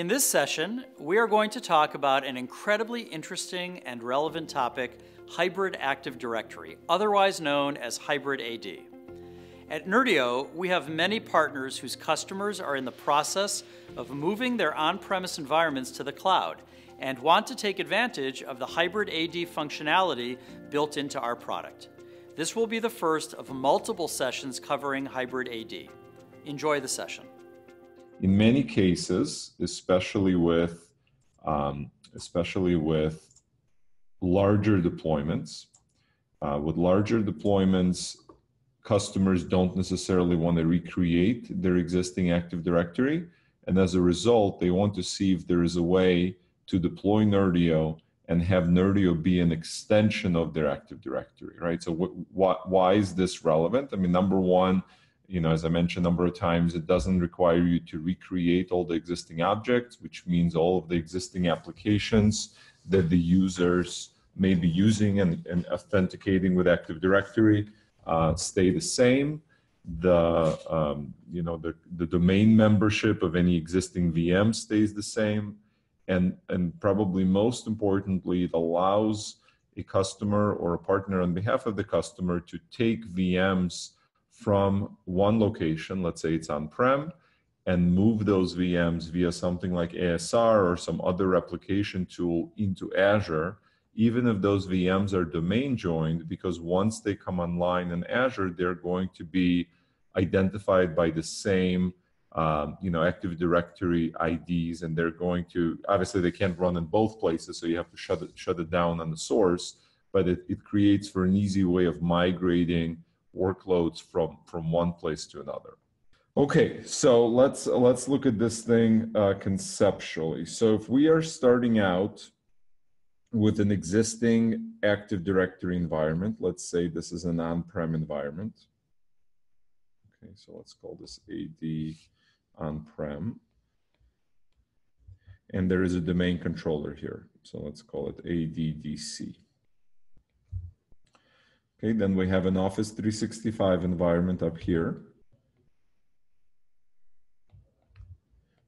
In this session, we are going to talk about an incredibly interesting and relevant topic, Hybrid Active Directory, otherwise known as Hybrid AD. At Nerdio, we have many partners whose customers are in the process of moving their on-premise environments to the cloud and want to take advantage of the Hybrid AD functionality built into our product. This will be the first of multiple sessions covering Hybrid AD. Enjoy the session. In many cases, especially with um, especially with larger deployments, uh, with larger deployments, customers don't necessarily want to recreate their existing Active Directory. And as a result, they want to see if there is a way to deploy Nerdio and have Nerdio be an extension of their Active Directory, right? So wh- wh- why is this relevant? I mean, number one, you know, as I mentioned a number of times, it doesn't require you to recreate all the existing objects, which means all of the existing applications that the users may be using and, and authenticating with Active Directory uh, stay the same. The um, you know the, the domain membership of any existing VM stays the same, and and probably most importantly, it allows a customer or a partner on behalf of the customer to take VMs from one location, let's say it's on-prem, and move those VMs via something like ASR or some other replication tool into Azure even if those VMs are domain joined, because once they come online in Azure, they're going to be identified by the same um, you know, Active Directory IDs, and they're going to obviously they can't run in both places, so you have to shut it shut it down on the source. But it, it creates for an easy way of migrating workloads from from one place to another. Okay, so let's let's look at this thing uh, conceptually. So if we are starting out with an existing Active Directory environment. Let's say this is an on-prem environment. Okay, so let's call this AD on-prem. And there is a domain controller here. So let's call it ADDC. Okay, then we have an Office 365 environment up here,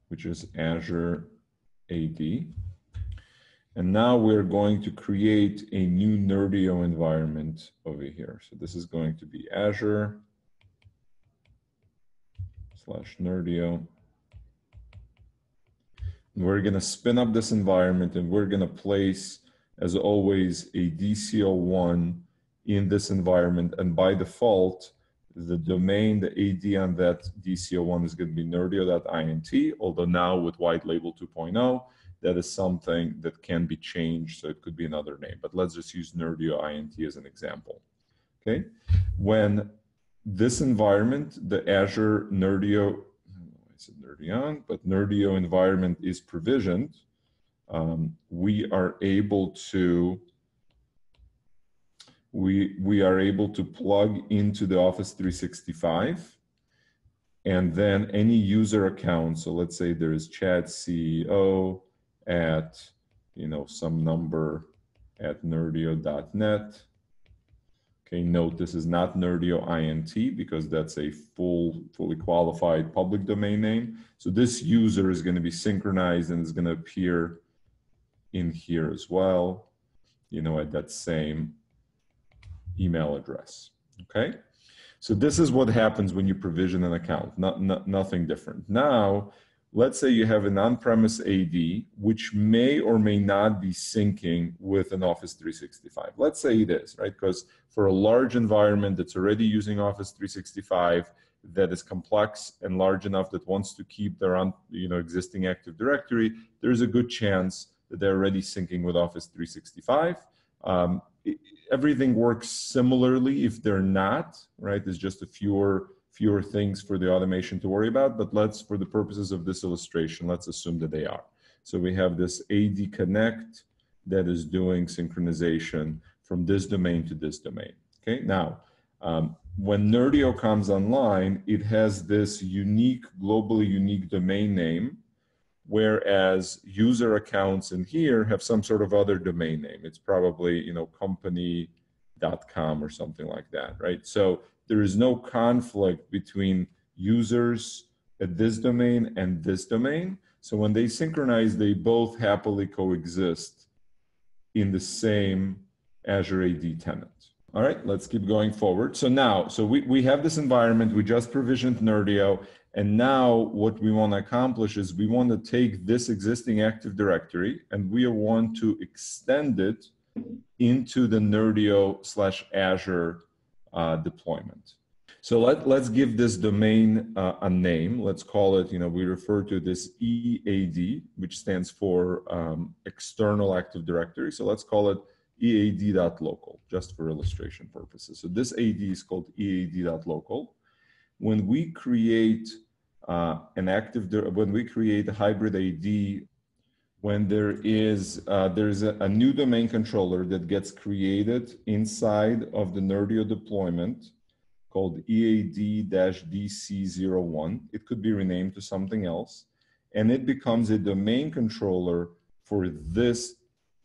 which is Azure AD. And now we're going to create a new Nerdio environment over here. So this is going to be Azure slash Nerdio. We're going to spin up this environment and we're going to place, as always, a DC01 in this environment. And by default, the domain, the AD on that DC01 is going to be nerdio.int, although now with white label 2.0, that is something that can be changed. So it could be another name, but let's just use Nerdio INT as an example. Okay. When this environment, the Azure Nerdio, I said Nerdion, but Nerdio environment is provisioned, um, we are able to we we are able to plug into the Office 365 and then any user account. So let's say there is Chad CEO, at you know some number at nerdio.net. Okay, note this is not Nerdio INT because that's a full, fully qualified public domain name. So this user is going to be synchronized and is going to appear in here as well, you know, at that same email address. Okay, so this is what happens when you provision an account, not, not nothing different. Now, let's say you have an on-premise AD, which may or may not be syncing with an Office 365. Let's say it is, right? Because for a large environment that's already using Office 365, that is complex and large enough that wants to keep their on, you know, existing Active Directory, there's a good chance that they're already syncing with Office 365. Um, everything works similarly if they're not, right? There's just a fewer fewer things for the automation to worry about, but let's, for the purposes of this illustration, let's assume that they are. So we have this AD Connect that is doing synchronization from this domain to this domain. Okay, now, um, when Nerdio comes online, it has this unique, globally unique domain name, whereas user accounts in here have some sort of other domain name. It's probably, you know, company.com or something like that, right? So there is no conflict between users at this domain and this domain. So when they synchronize, they both happily coexist in the same Azure AD tenant. All right, let's keep going forward. So now, so we, we have this environment, we just provisioned Nerdio, and now what we want to accomplish is we want to take this existing Active Directory and we want to extend it into the Nerdio slash Azure uh, deployment. So let, let's give this domain uh, a name. Let's call it, you know, we refer to this EAD, which stands for um, External Active Directory. So let's call it ead.local, just for illustration purposes. So this AD is called ead.local. When we create uh, an active, when we create a hybrid AD, when there is uh, there is a, a, new domain controller that gets created inside of the Nerdio deployment called EAD-DC01. It could be renamed to something else, and it becomes a domain controller for this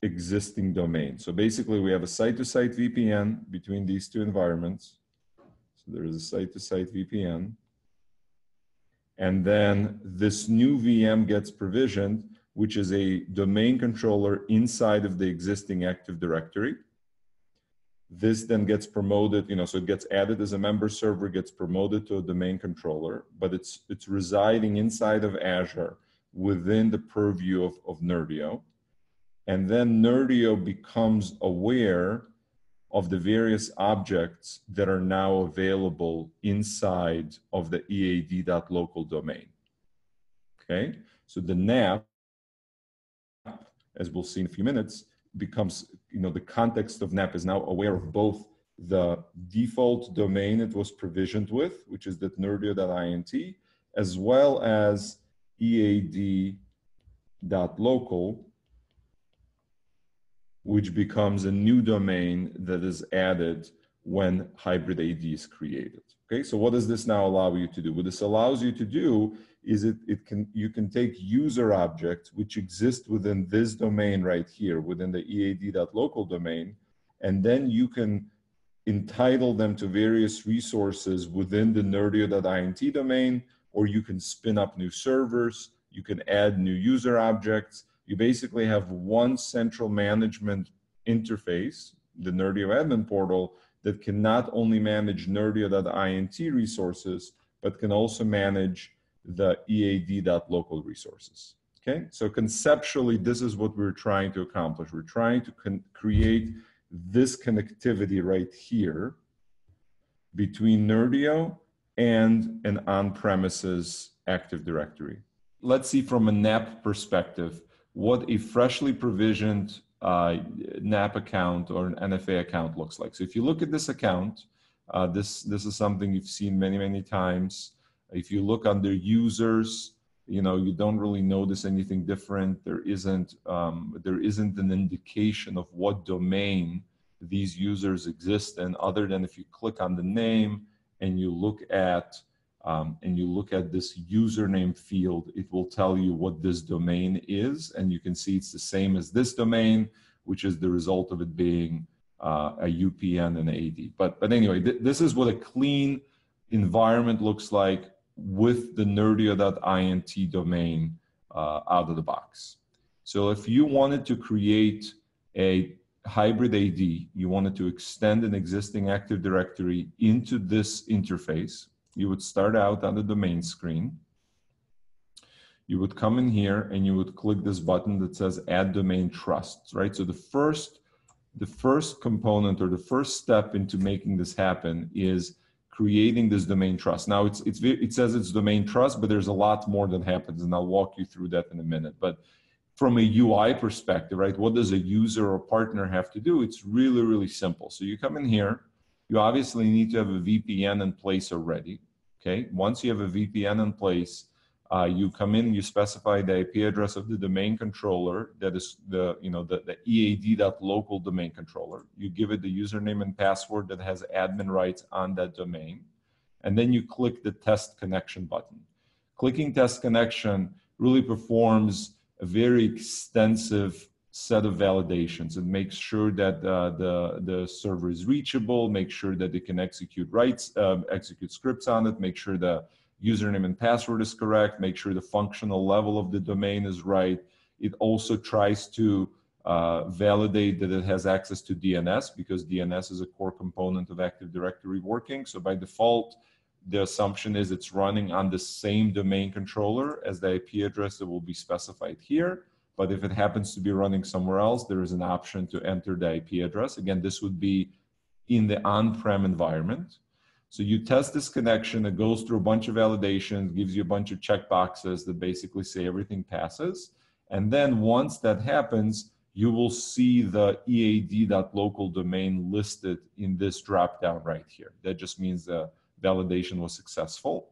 existing domain. So basically, we have a site-to-site VPN between these two environments. So there is a site-to-site VPN. And then this new VM gets provisioned, which is a domain controller inside of the existing Active Directory. This then gets promoted, you know, so it gets added as a member server, gets promoted to a domain controller, but it's it's residing inside of Azure within the purview of, of Nerdio. And then Nerdio becomes aware of the various objects that are now available inside of the EAD.local domain. Okay, so the NAP, as we'll see in a few minutes, becomes, you know, the context of NAP is now aware of both the default domain it was provisioned with, which is that nerdio.int, as well as EAD.local, which becomes a new domain that is added when hybrid AD is created. Okay, so what does this now allow you to do? What this allows you to do is it, it can you can take user objects which exist within this domain right here, within the EAD.local domain, and then you can entitle them to various resources within the nerdio.int domain, or you can spin up new servers, you can add new user objects, you basically have one central management interface, the Nerdio admin portal, that can not only manage nerdio.int resources, but can also manage the ead.local resources. Okay, so conceptually, this is what we're trying to accomplish. We're trying to create this connectivity right here between Nerdio and an on-premises Active Directory. Let's see from a NAP perspective, what a freshly provisioned uh, NAP account or an NFA account looks like. So if you look at this account, uh, this, this is something you've seen many, many times. If you look under users, you know, you don't really notice anything different. There isn't, um, there isn't an indication of what domain these users exist in other than if you click on the name and you look at um, and you look at this username field, it will tell you what this domain is. And you can see it's the same as this domain, which is the result of it being uh, a UPN and AD. But, but anyway, th this is what a clean environment looks like with the nerdio.int domain uh, out of the box. So if you wanted to create a hybrid AD, you wanted to extend an existing Active Directory into this interface, you would start out on the domain screen. You would come in here and you would click this button that says add domain trusts, right? So the first, the first component or the first step into making this happen is creating this domain trust. Now it's, it's, it says it's domain trust, but there's a lot more that happens and I'll walk you through that in a minute. But from a UI perspective, right, what does a user or partner have to do? It's really, really simple. So you come in here, you obviously need to have a VPN in place already. Okay, once you have a VPN in place, uh, you come in, you specify the IP address of the domain controller that is the, you know, the, the EAD.local domain controller. You give it the username and password that has admin rights on that domain. And then you click the test connection button. Clicking test connection really performs a very extensive set of validations and makes sure that uh, the, the server is reachable, make sure that it can execute rights, um, execute scripts on it, make sure the username and password is correct, make sure the functional level of the domain is right. It also tries to uh, validate that it has access to DNS because DNS is a core component of Active Directory working. So by default, the assumption is it's running on the same domain controller as the IP address that will be specified here. But if it happens to be running somewhere else, there is an option to enter the IP address. Again, this would be in the on-prem environment. So you test this connection, it goes through a bunch of validations, gives you a bunch of checkboxes that basically say everything passes. And then once that happens, you will see the ead.local domain listed in this dropdown right here. That just means the validation was successful.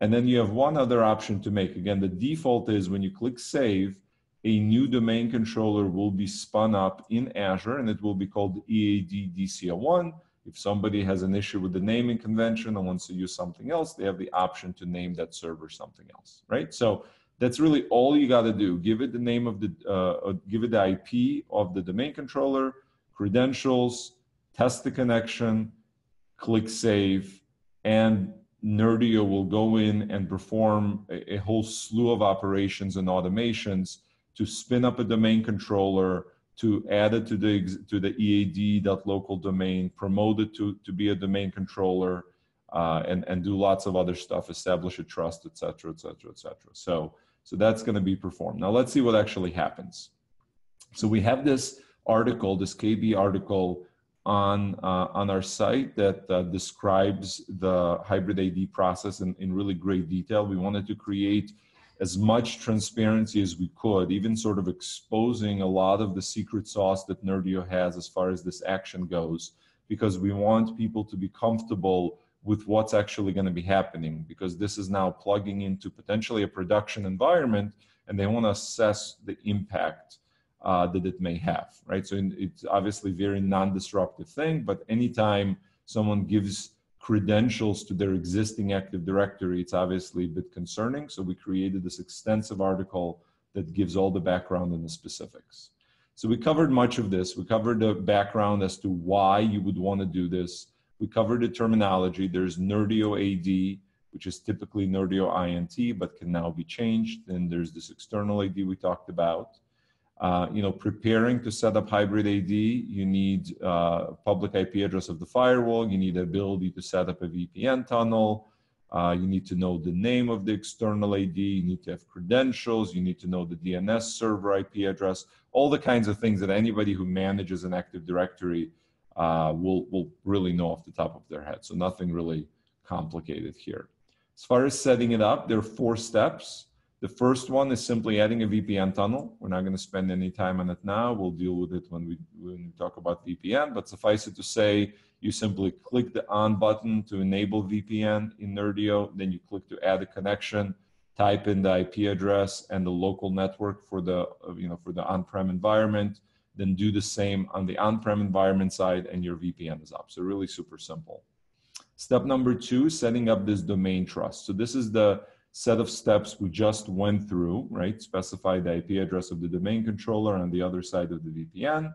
And then you have one other option to make. Again, the default is when you click save, a new domain controller will be spun up in Azure and it will be called EAD DC01 if somebody has an issue with the naming convention and wants to use something else, they have the option to name that server something else, right? So that's really all you got to do. Give it the name of the, uh, uh give it the IP of the domain controller, credentials, test the connection, click save, and Nerdio will go in and perform a, a whole slew of operations and automations to spin up a domain controller, to add it to the to the EAD.local domain, promote it to, to be a domain controller, uh, and and do lots of other stuff, establish a trust, et cetera, et cetera, et cetera. So so that's going to be performed. Now let's see what actually happens. So we have this article, this KB article on uh, on our site that uh, describes the hybrid AD process in, in really great detail. We wanted to create as much transparency as we could, even sort of exposing a lot of the secret sauce that Nerdio has as far as this action goes, because we want people to be comfortable with what's actually going to be happening, because this is now plugging into potentially a production environment, and they want to assess the impact uh, that it may have, right? So it's obviously very non-disruptive thing, but anytime someone gives credentials to their existing Active Directory, it's obviously a bit concerning. So we created this extensive article that gives all the background and the specifics. So we covered much of this. We covered the background as to why you would want to do this. We covered the terminology. There's Nerdio AD, which is typically Nerdio INT, but can now be changed. And there's this external AD we talked about. Uh, you know, preparing to set up hybrid AD, you need uh, public IP address of the firewall. You need the ability to set up a VPN tunnel. Uh, you need to know the name of the external AD. You need to have credentials. You need to know the DNS server IP address. All the kinds of things that anybody who manages an Active Directory uh, will will really know off the top of their head. So nothing really complicated here. As far as setting it up, there are four steps. The first one is simply adding a VPN tunnel. We're not going to spend any time on it now. We'll deal with it when we, when we talk about VPN, but suffice it to say, you simply click the on button to enable VPN in Nerdio, then you click to add a connection, type in the IP address and the local network for the, you know, for the on-prem environment, then do the same on the on-prem environment side and your VPN is up. So really super simple. Step number two, setting up this domain trust. So this is the set of steps we just went through, right? Specify the IP address of the domain controller on the other side of the VPN,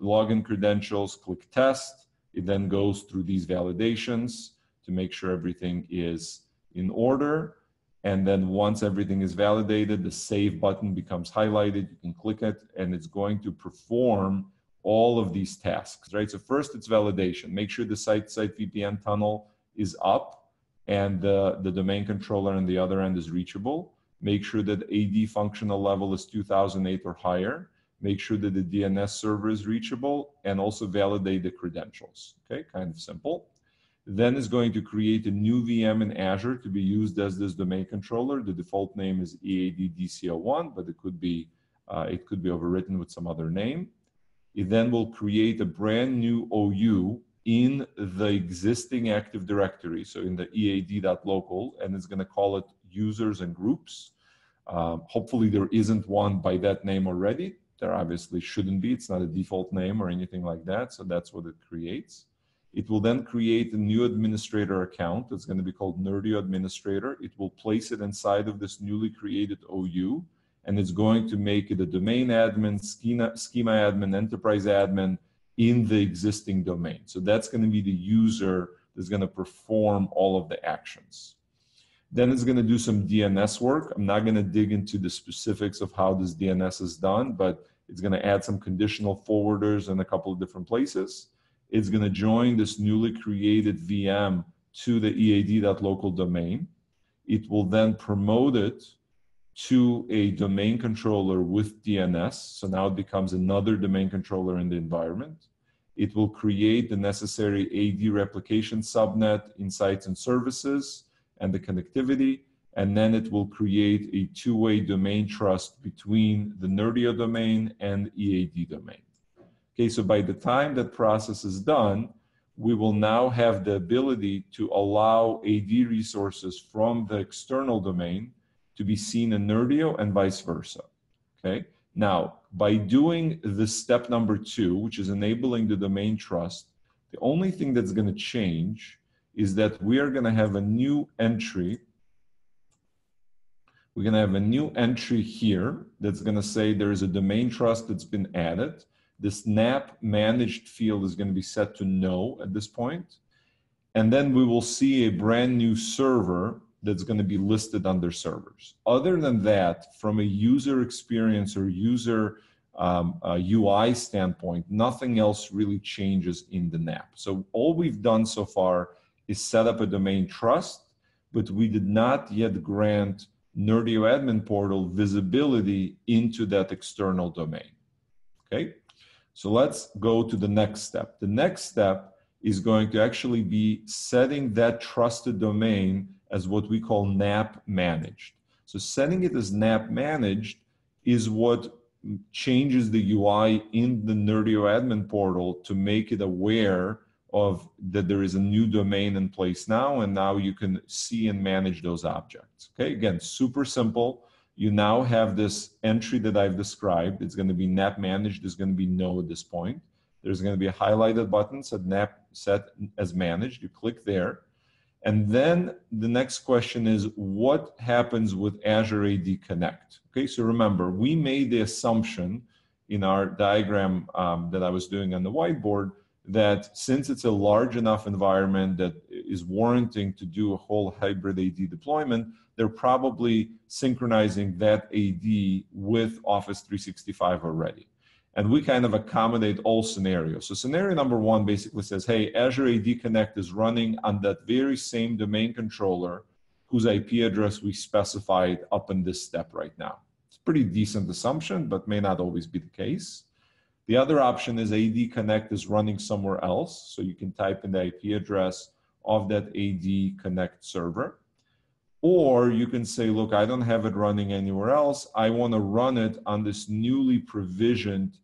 login credentials, click test. It then goes through these validations to make sure everything is in order. And then once everything is validated, the save button becomes highlighted. You can click it and it's going to perform all of these tasks, right? So first it's validation. Make sure the site-site VPN tunnel is up and the, the domain controller on the other end is reachable. Make sure that AD functional level is 2008 or higher. Make sure that the DNS server is reachable and also validate the credentials. Okay, kind of simple. Then is going to create a new VM in Azure to be used as this domain controller. The default name is EAD DC01, but it could be uh, it could be overwritten with some other name. It then will create a brand new OU in the existing Active Directory, so in the ead.local, and it's going to call it users and groups. Um, hopefully, there isn't one by that name already. There obviously shouldn't be. It's not a default name or anything like that. So that's what it creates. It will then create a new administrator account It's going to be called Nerdio Administrator. It will place it inside of this newly created OU, and it's going to make it a domain admin, schema, schema admin, enterprise admin, in the existing domain. So that's going to be the user that's going to perform all of the actions. Then it's going to do some DNS work. I'm not going to dig into the specifics of how this DNS is done, but it's going to add some conditional forwarders in a couple of different places. It's going to join this newly created VM to the EAD.local domain. It will then promote it to a domain controller with DNS. So now it becomes another domain controller in the environment. It will create the necessary AD replication subnet, in Sites and services, and the connectivity. And then it will create a two-way domain trust between the Nerdio domain and EAD domain. Okay, so by the time that process is done, we will now have the ability to allow AD resources from the external domain to be seen in Nerdio and vice versa. Okay, now by doing the step number two, which is enabling the domain trust, the only thing that's going to change is that we are going to have a new entry. We're going to have a new entry here that's going to say there is a domain trust that's been added. This NAP managed field is going to be set to no at this point. And then we will see a brand new server that's going to be listed under servers. Other than that, from a user experience or user um, UI standpoint, nothing else really changes in the NAP. So all we've done so far is set up a domain trust, but we did not yet grant Nerdio admin portal visibility into that external domain. Okay, so let's go to the next step. The next step is going to actually be setting that trusted domain as what we call NAP managed. So setting it as NAP managed is what changes the UI in the Nerdio admin portal to make it aware of that there is a new domain in place now, and now you can see and manage those objects. Okay, again, super simple. You now have this entry that I've described. It's going to be NAP managed. There's going to be no at this point. There's going to be a highlighted button said NAP set as managed. You click there. And then the next question is what happens with Azure AD Connect? Okay, so remember, we made the assumption in our diagram um, that I was doing on the whiteboard that since it's a large enough environment that is warranting to do a whole hybrid AD deployment, they're probably synchronizing that AD with Office 365 already. And we kind of accommodate all scenarios. So scenario number one basically says, hey, Azure AD Connect is running on that very same domain controller whose IP address we specified up in this step right now. It's a pretty decent assumption, but may not always be the case. The other option is AD Connect is running somewhere else. So you can type in the IP address of that AD Connect server. Or you can say, look, I don't have it running anywhere else. I want to run it on this newly provisioned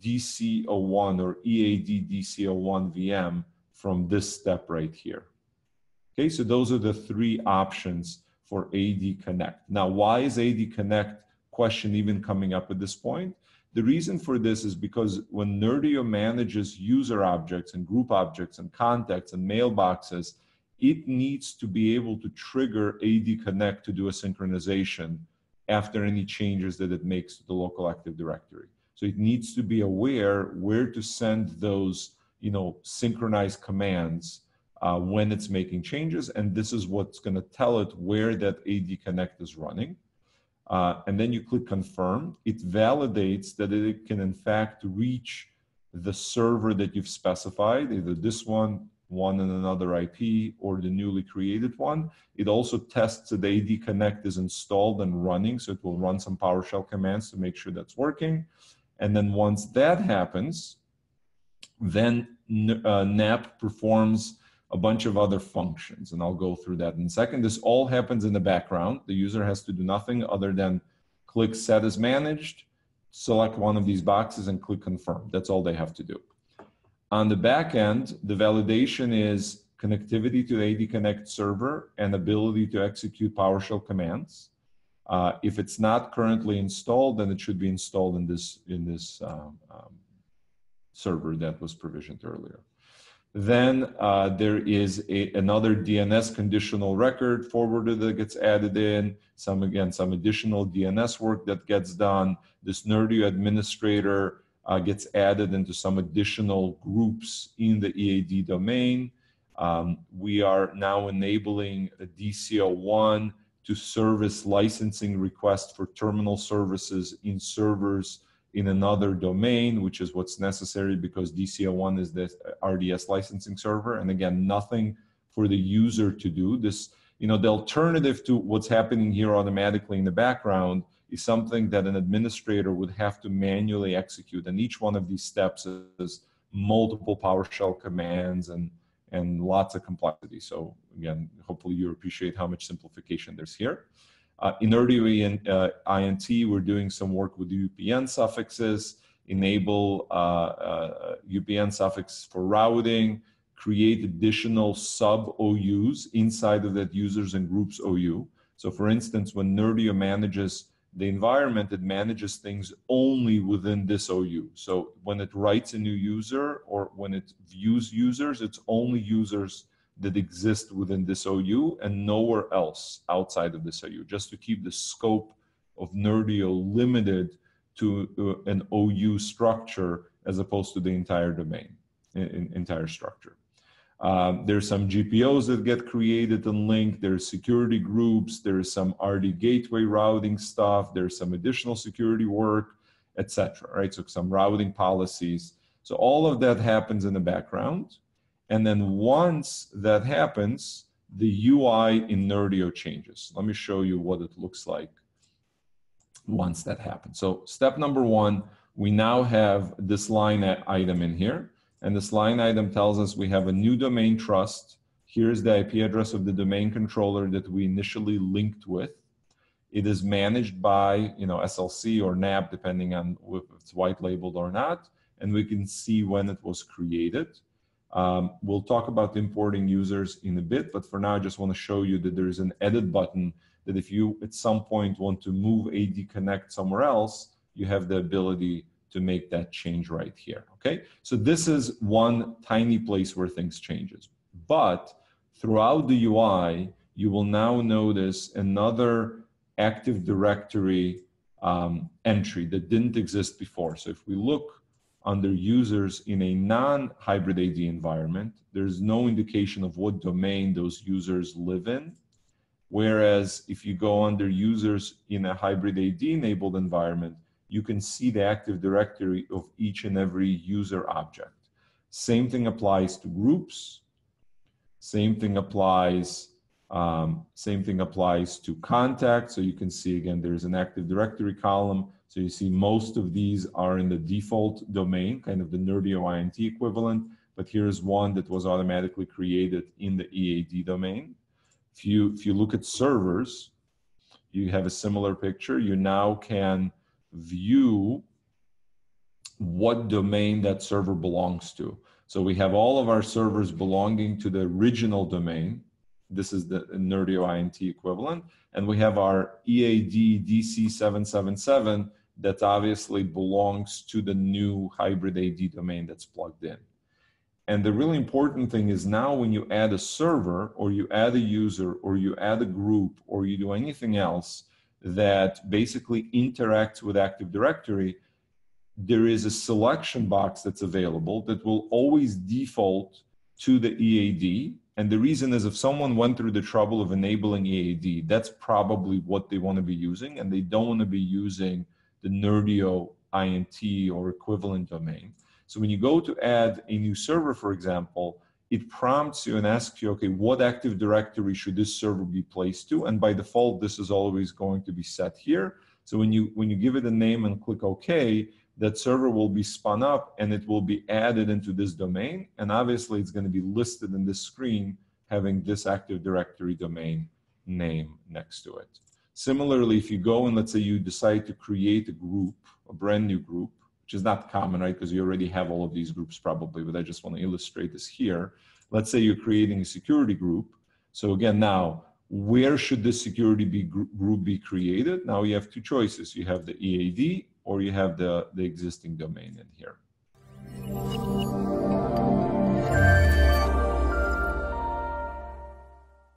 DC01 or EAD DC01 VM from this step right here. Okay, so those are the three options for AD Connect. Now, why is AD Connect question even coming up at this point? The reason for this is because when Nerdio manages user objects and group objects and contacts and mailboxes, it needs to be able to trigger AD Connect to do a synchronization after any changes that it makes to the local Active Directory. So it needs to be aware where to send those, you know, synchronized commands uh, when it's making changes. And this is what's going to tell it where that AD Connect is running. Uh, and then you click confirm. It validates that it can in fact reach the server that you've specified, either this one, one and another IP, or the newly created one. It also tests that AD Connect is installed and running, so it will run some PowerShell commands to make sure that's working. And then once that happens, then uh, NAP performs a bunch of other functions, and I'll go through that in a second. This all happens in the background. The user has to do nothing other than click Set as Managed, select one of these boxes, and click Confirm. That's all they have to do. On the back end, the validation is connectivity to the AD Connect server and ability to execute PowerShell commands. Uh, if it's not currently installed, then it should be installed in this, in this um, um, server that was provisioned earlier. Then uh, there is a, another DNS conditional record forwarder that gets added in, some again, some additional DNS work that gets done. This Nerdio administrator uh, gets added into some additional groups in the EAD domain. Um, we are now enabling a DCL1 to service licensing requests for terminal services in servers in another domain, which is what's necessary because DCL1 is the RDS licensing server. And again, nothing for the user to do. This, you know, the alternative to what's happening here automatically in the background is something that an administrator would have to manually execute. And each one of these steps is multiple PowerShell commands and and lots of complexity. So again, hopefully you appreciate how much simplification there's here. Uh, in Nerdio and uh, INT, we're doing some work with UPN suffixes, enable uh, uh UPN suffix for routing, create additional sub OUs inside of that users and groups OU. So for instance, when Nerdio manages the environment, it manages things only within this OU. So when it writes a new user or when it views users, it's only users that exist within this OU and nowhere else outside of this OU, just to keep the scope of Nerdio limited to uh, an OU structure as opposed to the entire domain, entire structure. Um, there's some GPOs that get created and linked. There's security groups. There's some RD gateway routing stuff. There's some additional security work, etc. Right? So some routing policies. So all of that happens in the background. And then once that happens, the UI in Nerdio changes. Let me show you what it looks like once that happens. So step number one, we now have this line item in here. And this line item tells us we have a new domain trust. Here's the IP address of the domain controller that we initially linked with. It is managed by you know, SLC or NAP, depending on if it's white labeled or not. And we can see when it was created. Um, we'll talk about importing users in a bit, but for now, I just want to show you that there is an edit button that if you at some point want to move AD Connect somewhere else, you have the ability to make that change right here, okay? So this is one tiny place where things changes. But throughout the UI, you will now notice another Active Directory um, entry that didn't exist before. So if we look under users in a non-hybrid AD environment, there's no indication of what domain those users live in. Whereas if you go under users in a hybrid AD enabled environment, you can see the Active Directory of each and every user object. Same thing applies to groups. Same thing applies. Um, same thing applies to contacts. So you can see again, there's an Active Directory column. So you see most of these are in the default domain, kind of the Nerdio INT equivalent. But here's one that was automatically created in the EAD domain. If you if you look at servers, you have a similar picture. You now can view what domain that server belongs to. So we have all of our servers belonging to the original domain. This is the Nerdio INT equivalent. And we have our EAD DC777 that obviously belongs to the new hybrid AD domain that's plugged in. And the really important thing is now when you add a server or you add a user or you add a group or you do anything else, that basically interacts with Active Directory, there is a selection box that's available that will always default to the EAD. And the reason is if someone went through the trouble of enabling EAD, that's probably what they want to be using. And they don't want to be using the Nerdio INT or equivalent domain. So when you go to add a new server, for example, it prompts you and asks you, okay, what Active Directory should this server be placed to? And by default, this is always going to be set here. So when you when you give it a name and click OK, that server will be spun up and it will be added into this domain. And obviously, it's going to be listed in this screen having this Active Directory domain name next to it. Similarly, if you go and let's say you decide to create a group, a brand new group, which is not common, right? Because you already have all of these groups probably, but I just want to illustrate this here. Let's say you're creating a security group. So again, now, where should this security be group be created? Now you have two choices. You have the EAD or you have the, the existing domain in here.